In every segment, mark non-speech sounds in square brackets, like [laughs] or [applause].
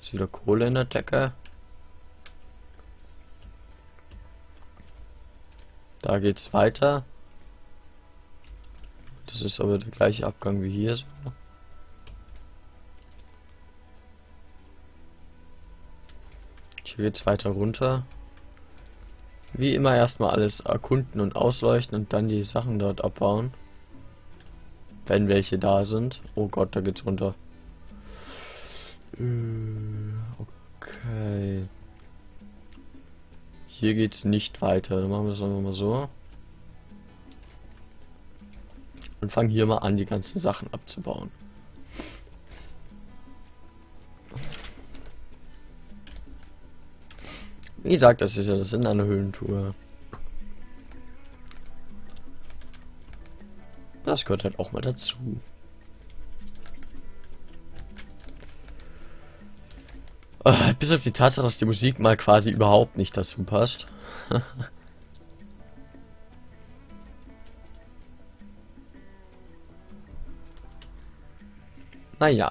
Ist wieder Kohle in der Decke. Da geht's weiter. Das ist aber der gleiche Abgang wie hier so. Hier geht's weiter runter. Wie immer erstmal alles erkunden und ausleuchten und dann die Sachen dort abbauen. Wenn welche da sind. Oh Gott, da geht's runter. Äh, okay. Hier geht's nicht weiter. Dann machen wir das einfach mal so. Und fangen hier mal an, die ganzen Sachen abzubauen. Wie gesagt, das ist ja das Sinn einer Höhlentour. Das gehört halt auch mal dazu. Oh, bis auf die Tatsache, dass die Musik mal quasi überhaupt nicht dazu passt. [laughs] naja.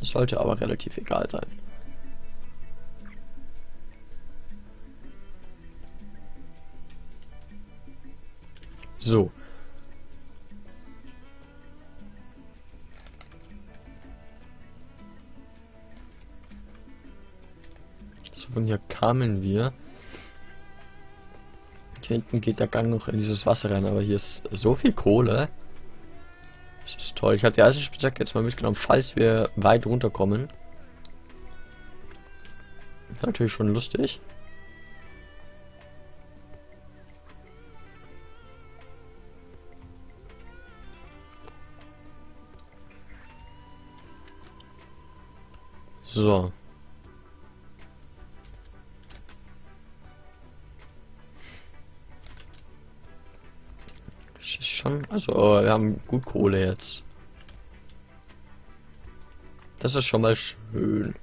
Das sollte aber relativ egal sein. So. Von hier kamen wir. Hier hinten geht der Gang noch in dieses Wasser rein, aber hier ist so viel Kohle. Das ist toll. Ich habe die Eisenspitzhacke jetzt mal mitgenommen, falls wir weit runterkommen. Natürlich schon lustig. So. Ist schon, also wir haben gut Kohle jetzt. Das ist schon mal schön.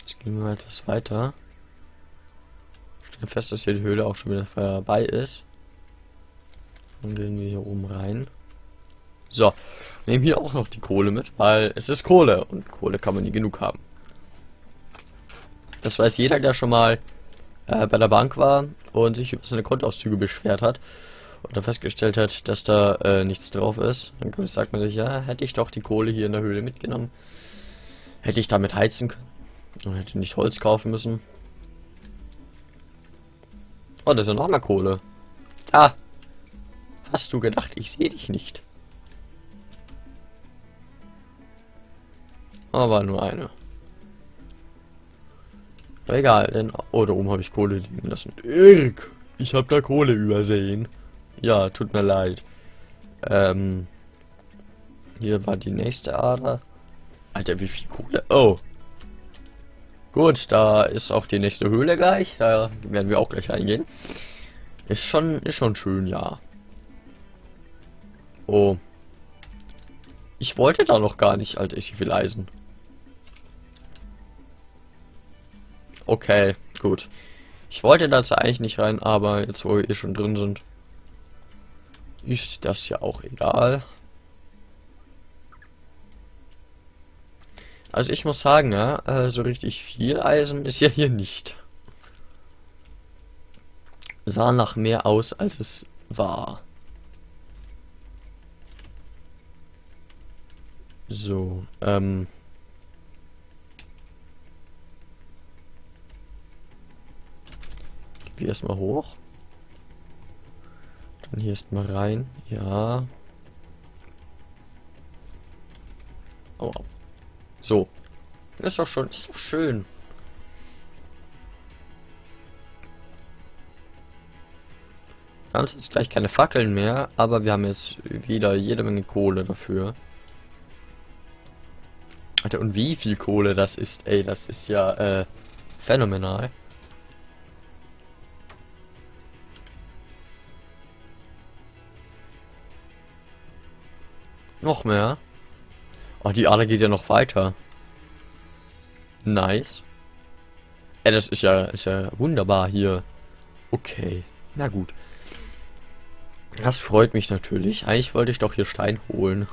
Jetzt gehen wir etwas weiter. Stellen fest, dass hier die Höhle auch schon wieder vorbei ist. Dann gehen wir hier oben rein. So, nehmen hier auch noch die Kohle mit, weil es ist Kohle und Kohle kann man nie genug haben. Das weiß jeder, der schon mal äh, bei der Bank war und sich über seine Kontoauszüge beschwert hat und dann festgestellt hat, dass da äh, nichts drauf ist. Dann sagt man sich, ja, hätte ich doch die Kohle hier in der Höhle mitgenommen, hätte ich damit heizen können und hätte nicht Holz kaufen müssen. Oh, da ist ja noch mal Kohle. Da! Hast du gedacht, ich sehe dich nicht? Aber nur eine. Aber egal, denn... Oh, da oben habe ich Kohle liegen lassen. Irk! Ich habe da Kohle übersehen. Ja, tut mir leid. Ähm... Hier war die nächste Ader. Alter, wie viel Kohle? Oh. Gut, da ist auch die nächste Höhle gleich. Da werden wir auch gleich eingehen. Ist schon, ist schon schön, ja. Oh. Ich wollte da noch gar nicht, Alter, ist hier viel Eisen. Okay, gut. Ich wollte da zwar eigentlich nicht rein, aber jetzt wo wir hier schon drin sind, ist das ja auch egal. Also ich muss sagen, ja, äh, so richtig viel Eisen ist ja hier nicht. Sah nach mehr aus, als es war. So, ähm. Hier erstmal hoch. Dann hier erstmal rein. Ja. Oh. So. Ist doch schon, ist doch schön. Wir haben jetzt gleich keine Fackeln mehr, aber wir haben jetzt wieder jede Menge Kohle dafür. Alter, und wie viel Kohle das ist, ey, das ist ja, äh, phänomenal. Noch mehr? Oh, die Ader geht ja noch weiter. Nice. Ey, das ist ja, ist ja wunderbar hier. Okay, na gut. Das freut mich natürlich. Eigentlich wollte ich doch hier Stein holen.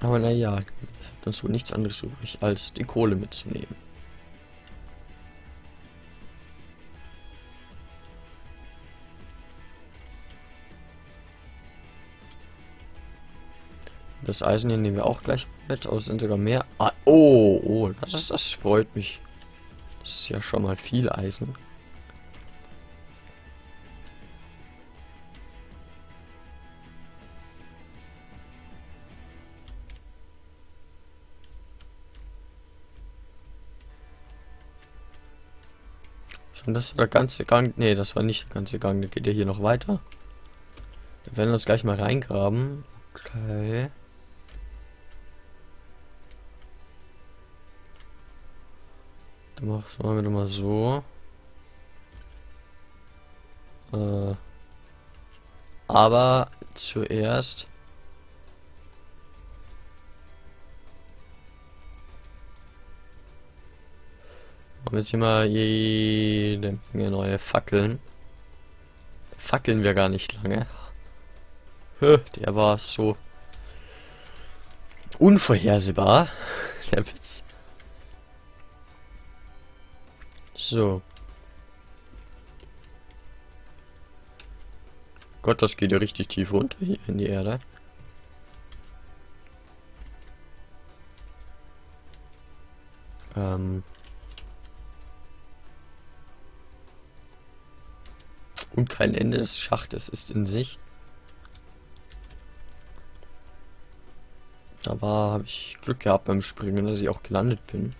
Aber naja, uns wohl nichts anderes übrig, als die Kohle mitzunehmen. Das Eisen hier nehmen wir auch gleich mit. Aus sind sogar mehr. Ah, oh, oh, das, das freut mich. Das ist ja schon mal viel Eisen. Und das ist der ganze Gang. Ne, das war nicht der ganze Gang. Der geht ja hier noch weiter. Wir werden uns gleich mal reingraben. Okay. Dann machen wir mal so. Äh, aber zuerst machen wir jetzt hier mal jede Menge neue Fackeln. Fackeln wir gar nicht lange. Der war so unvorhersehbar. [laughs] Der Witz. So. Gott, das geht ja richtig tief runter hier in die Erde. Ähm. Und kein Ende des Schachtes ist in Sicht. Aber habe ich Glück gehabt beim Springen, dass ich auch gelandet bin.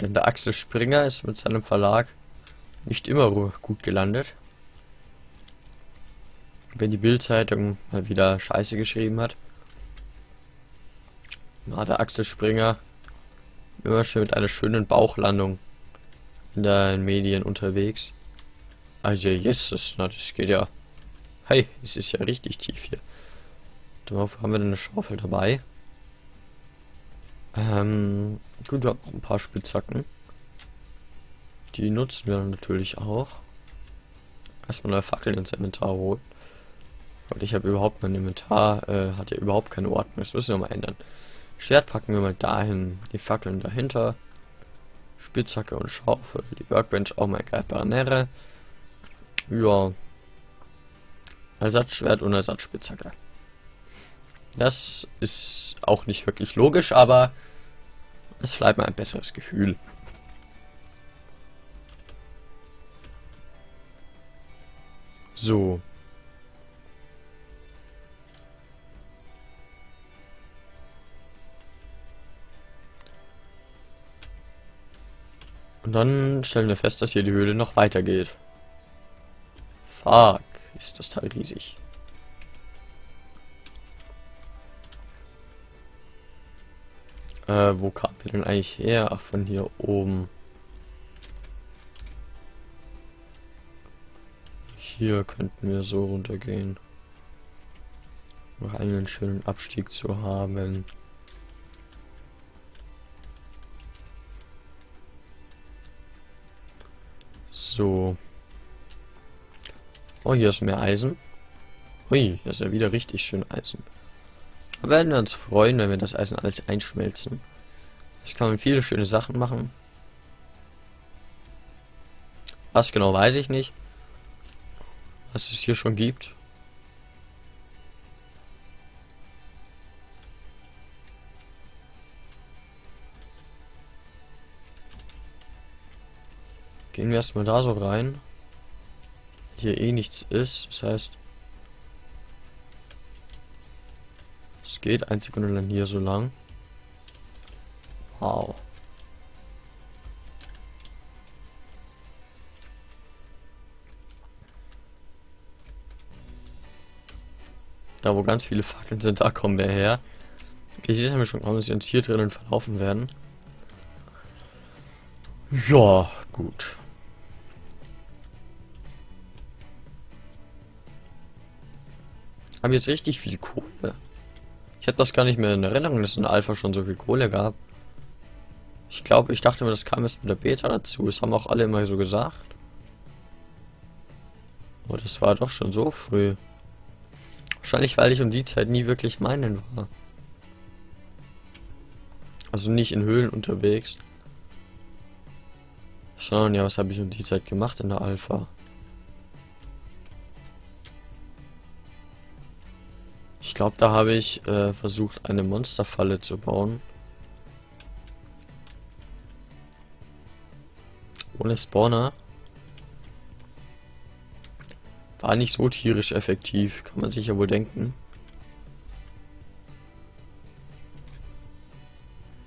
Denn der Axel Springer ist mit seinem Verlag nicht immer gut gelandet. Wenn die Bildzeitung mal wieder Scheiße geschrieben hat, war der Axel Springer immer schon mit einer schönen Bauchlandung in den Medien unterwegs. Also Jesus, na das geht ja. Hey, es ist ja richtig tief hier. Darauf haben wir dann eine Schaufel dabei. Ähm, gut, wir haben noch ein paar Spitzhacken. Die nutzen wir natürlich auch. Erstmal eine Fackel ins Inventar holen. Und ich habe überhaupt mein Inventar, äh, hat ja überhaupt keine Ordnung. Das müssen wir mal ändern. Schwert packen wir mal dahin. Die Fackeln dahinter. Spitzhacke und Schaufel. Die Workbench auch mal greifbare Nähre. Ja. Ersatzschwert und Ersatzspitzhacke. Das ist auch nicht wirklich logisch, aber es bleibt mir ein besseres Gefühl. So. Und dann stellen wir fest, dass hier die Höhle noch weitergeht. Fuck, ist das Teil riesig. Äh, wo kamen wir denn eigentlich her? Ach, von hier oben. Hier könnten wir so runtergehen. Noch einen schönen Abstieg zu haben. So. Oh, hier ist mehr Eisen. Ui, das ist ja wieder richtig schön Eisen werden wir uns freuen, wenn wir das Eisen alles einschmelzen. Ich kann man viele schöne Sachen machen. Was genau weiß ich nicht. Was es hier schon gibt. Gehen wir erstmal da so rein. Hier eh nichts ist. Das heißt, Es geht ein Sekunde lang hier so lang. Wow. Da wo ganz viele Fackeln sind, da kommen wir her. Ich sehe es mir schon kommen, dass sie uns hier drinnen verlaufen werden. Ja, gut. Haben jetzt richtig viel Kohle. Ich habe das gar nicht mehr in Erinnerung, dass in Alpha schon so viel Kohle gab. Ich glaube, ich dachte mir, das kam erst mit der Beta dazu. Das haben auch alle immer so gesagt. Aber das war doch schon so früh. Wahrscheinlich, weil ich um die Zeit nie wirklich meinen war. Also nicht in Höhlen unterwegs. Schauen, ja, was habe ich um die Zeit gemacht in der Alpha? Ich glaube, da habe ich äh, versucht, eine Monsterfalle zu bauen. Ohne Spawner. War nicht so tierisch effektiv, kann man sich ja wohl denken.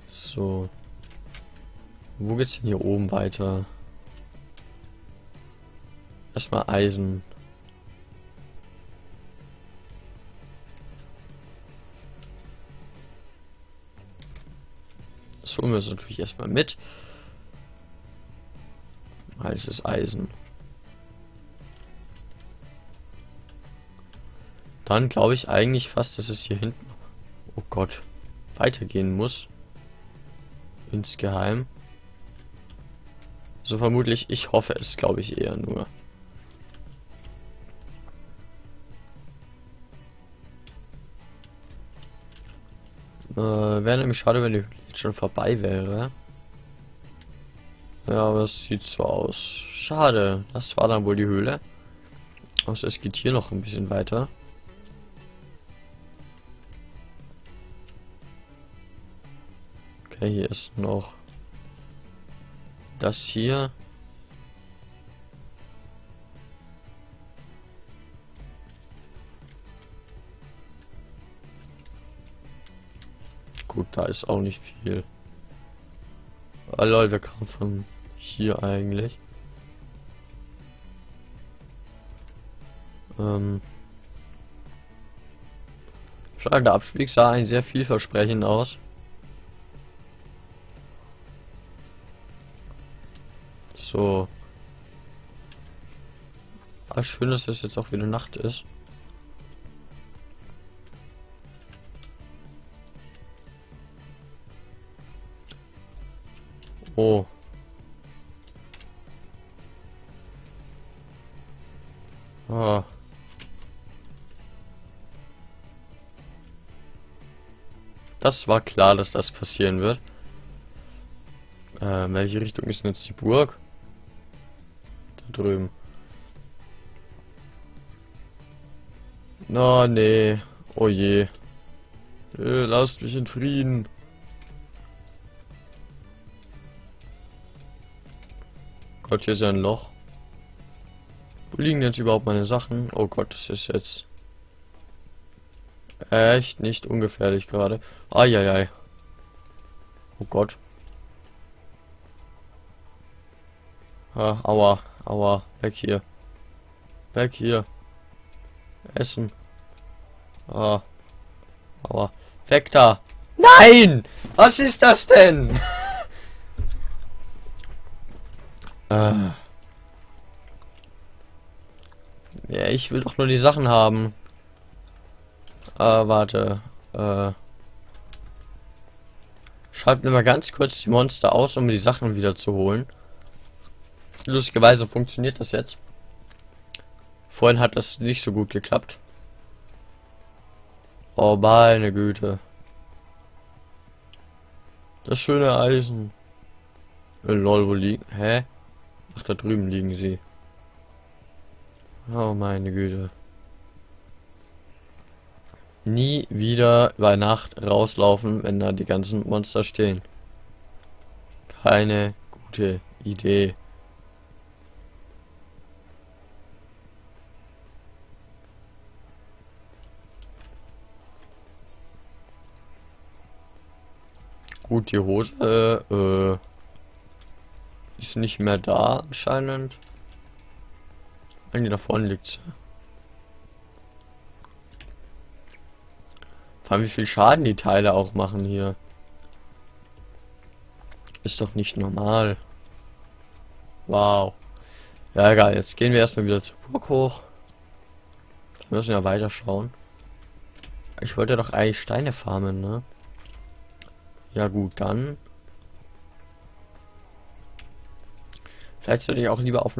So. Wo geht's denn hier oben weiter? Erstmal Eisen. Das holen wir uns natürlich erstmal mit. Alles ist Eisen. Dann glaube ich eigentlich fast, dass es hier hinten, oh Gott, weitergehen muss. Insgeheim. So vermutlich, ich hoffe es, glaube ich eher nur. Äh, wäre nämlich schade, wenn die jetzt schon vorbei wäre. Ja, aber es sieht so aus. Schade. Das war dann wohl die Höhle. Also es geht hier noch ein bisschen weiter. Okay, hier ist noch das hier. Ist auch nicht viel. Oh lol, wir kamen von hier eigentlich. Ähm. Schade, der Abstieg sah eigentlich sehr vielversprechend aus. So. Ah, schön, dass es jetzt auch wieder Nacht ist. Das war klar, dass das passieren wird. Äh, welche Richtung ist denn jetzt die Burg? drüben. Na, oh, nee. Oh je. Äh, lasst mich in Frieden. Gott, hier ist ein Loch. Wo liegen jetzt überhaupt meine Sachen? Oh Gott, das ist jetzt echt nicht ungefährlich gerade. Eieiei. Oh Gott. Ah, aua. Aua, weg hier. Weg hier. Essen. Ah. Aua. Weg da. Nein! Was ist das denn? äh. [laughs] Ja, ich will doch nur die Sachen haben. Äh, warte. Äh. Schalt mir mal ganz kurz die Monster aus, um die Sachen wieder zu holen. Lustigerweise funktioniert das jetzt. Vorhin hat das nicht so gut geklappt. Oh, meine Güte. Das schöne Eisen. Äh, lol, wo liegen? Hä? Ach, da drüben liegen sie. Oh, meine Güte. Nie wieder bei Nacht rauslaufen, wenn da die ganzen Monster stehen. Keine gute Idee. Gut, die Hose äh, ist nicht mehr da anscheinend. Eigentlich da vorne liegt sie. Vor allem wie viel Schaden die Teile auch machen hier. Ist doch nicht normal. Wow. Ja, egal. Jetzt gehen wir erstmal wieder zur Burg hoch. Wir müssen ja weiter schauen. Ich wollte doch eigentlich Steine farmen, ne? Ja gut, dann. Vielleicht sollte ich auch lieber auf